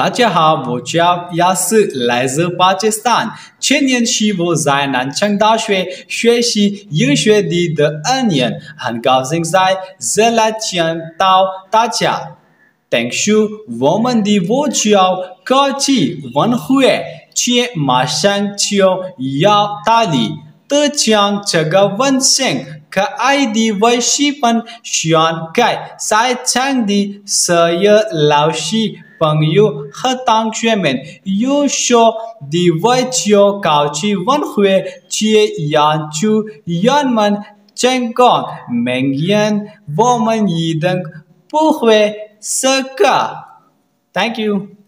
大家好，我叫亚斯，来自巴基斯坦。去年起我在南昌大学学习英学的第二年，很高兴在这里见到大家。听说我们的佛教国际文会却马上就要大理，得将这个温馨可爱的微视频宣给在场的所有老师。朋友和同学们，优秀的外交高级文会这样就让们成功，明年我们一定不会失格。Thank you.